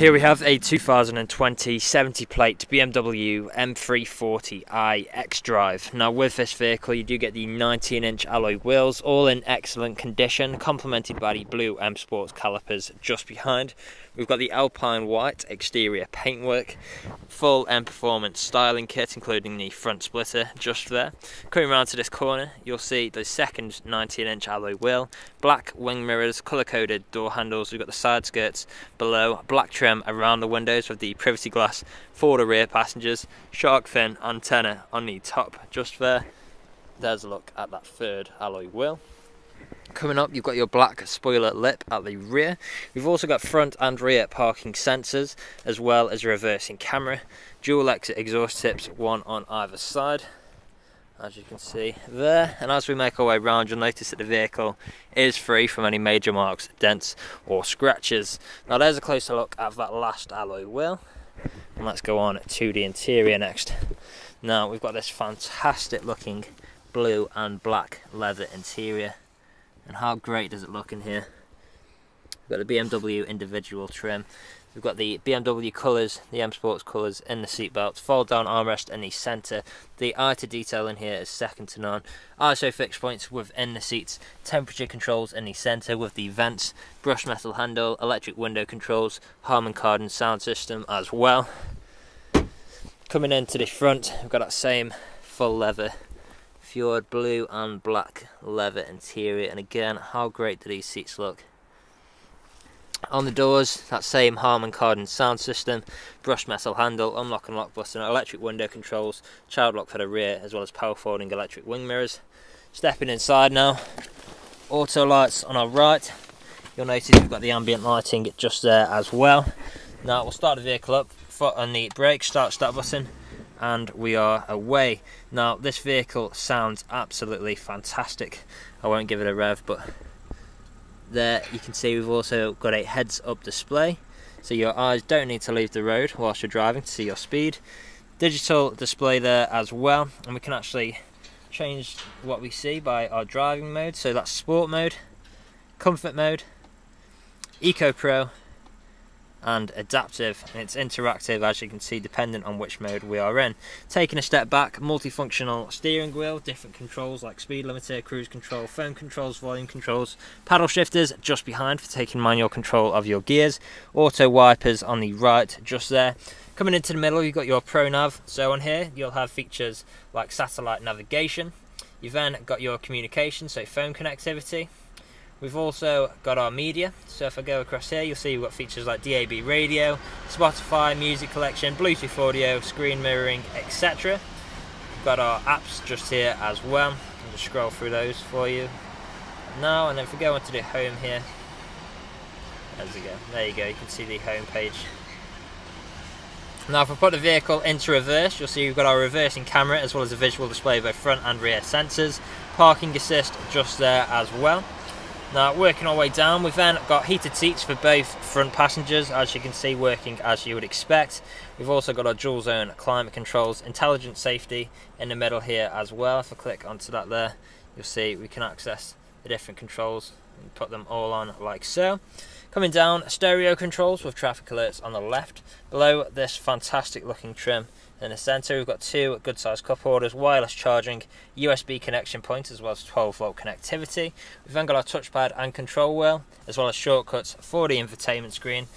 Here we have a 2020 70 plate BMW M340i X-Drive. Now with this vehicle you do get the 19 inch alloy wheels, all in excellent condition, complemented by the blue M Sports calipers just behind. We've got the Alpine White exterior paintwork, full M Performance styling kit including the front splitter just there. Coming around to this corner you'll see the second 19 inch alloy wheel, black wing mirrors, colour coded door handles, we've got the side skirts below, black trim around the windows with the privacy glass for the rear passengers, shark fin antenna on the top just there. There's a look at that third alloy wheel. Coming up, you've got your black spoiler lip at the rear. We've also got front and rear parking sensors, as well as a reversing camera. Dual exit exhaust tips, one on either side, as you can see there. And as we make our way around, you'll notice that the vehicle is free from any major marks, dents, or scratches. Now there's a closer look at that last alloy wheel. And let's go on to the interior next. Now we've got this fantastic looking blue and black leather interior and how great does it look in here we've got the BMW individual trim we've got the BMW colours the M Sports colours in the seat belts fold down armrest in the centre. The eye to detail in here is second to none. ISOFIX points within the seats temperature controls in the centre with the vents brushed metal handle electric window controls Harman Kardon sound system as well. Coming into the front we've got that same full leather Fjord blue and black leather interior. And again how great do these seats look on the doors that same Harman Kardon sound system brushed metal handle unlock and lock button electric window controls child lock for the rear as well as power folding electric wing mirrors stepping inside now auto lights on our right you'll notice we've got the ambient lighting just there as well now we'll start the vehicle up foot on the brake start start button and we are away. Now this vehicle sounds absolutely fantastic. I won't give it a rev but there you can see we've also got a heads up display so your eyes don't need to leave the road whilst you're driving to see your speed. Digital display there as well and we can actually change what we see by our driving mode so that's sport mode, comfort mode, eco pro and adaptive and it's interactive as you can see dependent on which mode we are in. Taking a step back, multifunctional steering wheel, different controls like speed limiter, cruise control, phone controls, volume controls, paddle shifters just behind for taking manual control of your gears, auto wipers on the right just there. Coming into the middle you've got your Pro Nav, so on here you'll have features like satellite navigation, you've then got your communication, so phone connectivity, We've also got our media, so if I go across here you'll see we've got features like DAB radio, Spotify, music collection, Bluetooth audio, screen mirroring, etc. We've got our apps just here as well, I'll just scroll through those for you now and then if we go onto the home here, there we go, there you go, you can see the home page. Now if I put the vehicle into reverse, you'll see we've got our reversing camera as well as a visual display of both front and rear sensors, parking assist just there as well. Now working our way down we've then got heated seats for both front passengers as you can see working as you would expect. We've also got our dual zone climate controls, intelligent safety in the middle here as well. If I click onto that there you'll see we can access the different controls and put them all on like so. Coming down stereo controls with traffic alerts on the left. Below this fantastic looking trim in the centre we've got two good sized cup holders, wireless charging, USB connection points as well as 12 volt connectivity. We've then got our touchpad and control wheel as well as shortcuts for the infotainment screen.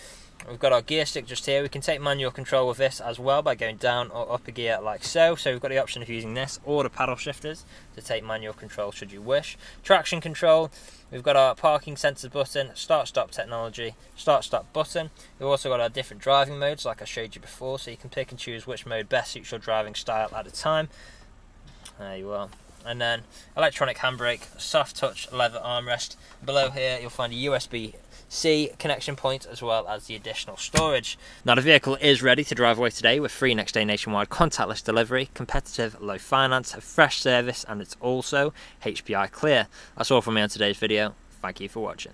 We've got our gear stick just here. We can take manual control with this as well by going down or up a gear like so. So we've got the option of using this or the paddle shifters to take manual control should you wish. Traction control. We've got our parking sensor button, start stop technology, start stop button. We've also got our different driving modes like I showed you before so you can pick and choose which mode best suits your driving style at a time. There you are and then electronic handbrake, soft touch leather armrest. Below here you'll find a USB C connection point as well as the additional storage. Now the vehicle is ready to drive away today with free next day nationwide contactless delivery, competitive low finance, a fresh service and it's also HPI clear. That's all from me on today's video. Thank you for watching.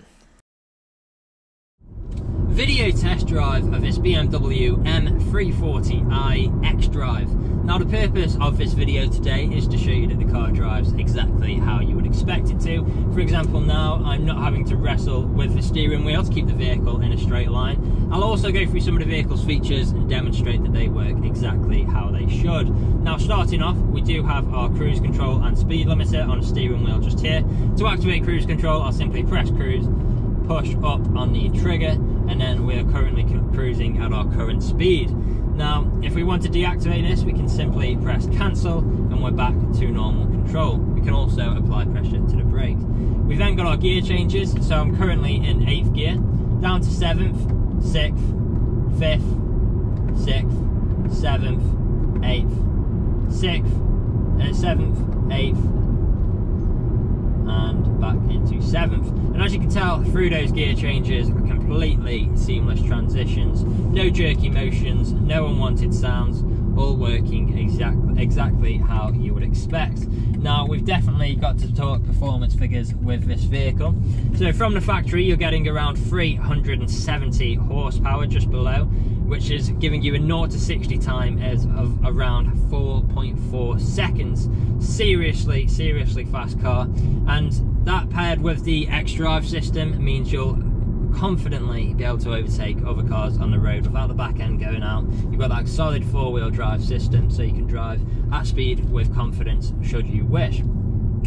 Video test drive of this BMW M340i xDrive. Now the purpose of this video today is to show you that the car drives exactly how you would expect it to. For example now I'm not having to wrestle with the steering wheel to keep the vehicle in a straight line. I'll also go through some of the vehicle's features and demonstrate that they work exactly how they should. Now starting off we do have our cruise control and speed limiter on the steering wheel just here. To activate cruise control I'll simply press cruise push up on the trigger and then we're currently cruising at our current speed. Now, if we want to deactivate this, we can simply press cancel and we're back to normal control. We can also apply pressure to the brake. We've then got our gear changes, so I'm currently in 8th gear, down to 7th, 6th, 5th, 6th, 7th, 8th, 6th, uh, 7th, 8th, and back into 7th. And as you can tell, through those gear changes are completely seamless transitions, no jerky motions, no unwanted sounds, all working exactly exactly how you would expect. Now we've definitely got to talk performance figures with this vehicle. So from the factory you're getting around 370 horsepower just below which is giving you a 0 to 60 time as of around 4.4 seconds. Seriously, seriously fast car. And that paired with the X-Drive system means you'll confidently be able to overtake other cars on the road without the back end going out. You've got that solid four-wheel drive system so you can drive at speed with confidence should you wish.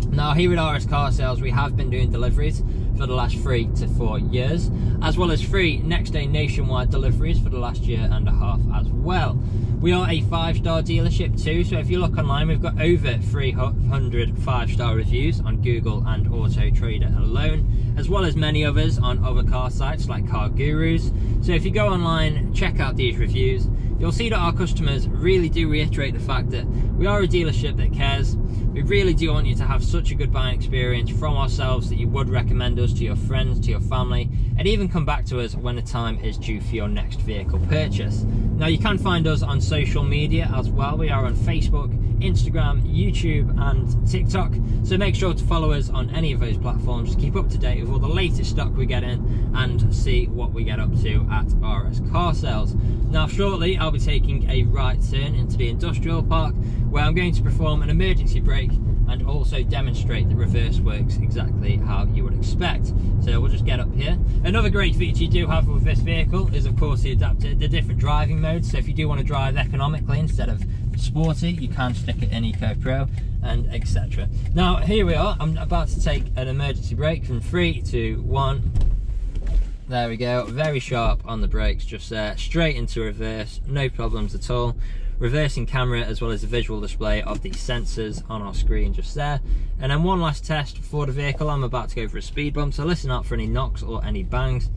Now here at RS Car Sales we have been doing deliveries for the last three to four years, as well as free next day nationwide deliveries for the last year and a half as well. We are a five star dealership too, so if you look online, we've got over 300 five star reviews on Google and Auto Trader alone, as well as many others on other car sites like Car Gurus. So if you go online, check out these reviews, you'll see that our customers really do reiterate the fact that we are a dealership that cares. We really do want you to have such a good buying experience from ourselves that you would recommend us to your friends, to your family, and even come back to us when the time is due for your next vehicle purchase. Now you can find us on social media as well. We are on Facebook, Instagram, YouTube and TikTok. So make sure to follow us on any of those platforms to keep up to date with all the latest stock we get in and see what we get up to at RS Car Sales. Now shortly I'll be taking a right turn into the industrial park where I'm going to perform an emergency brake and also demonstrate the reverse works exactly how you would expect. So we'll just get up here. Another great feature you do have with this vehicle is of course the adapter, the different driving modes. So if you do want to drive economically instead of sporty, you can stick it in Eco Pro and etc. Now here we are, I'm about to take an emergency brake from three to one. There we go, very sharp on the brakes just there, straight into reverse, no problems at all reversing camera as well as the visual display of the sensors on our screen just there. And then one last test for the vehicle. I'm about to go for a speed bump, so listen out for any knocks or any bangs.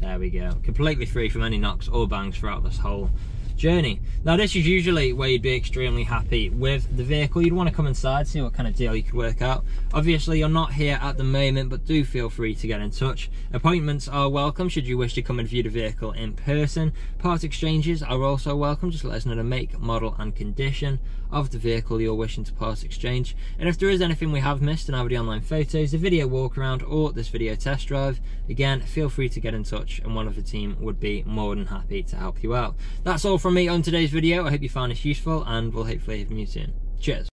There we go. Completely free from any knocks or bangs throughout this whole journey. Now this is usually where you'd be extremely happy with the vehicle. You'd want to come inside, see what kind of deal you could work out. Obviously you're not here at the moment, but do feel free to get in touch. Appointments are welcome should you wish to come and view the vehicle in person. Part exchanges are also welcome, just let us know the make, model and condition of the vehicle you're wishing to part exchange. And if there is anything we have missed in either the online photos, the video walk around or this video test drive, again, feel free to get in touch and one of the team would be more than happy to help you out. That's all from from me on today's video. I hope you found this useful and we'll hopefully from you soon. Cheers.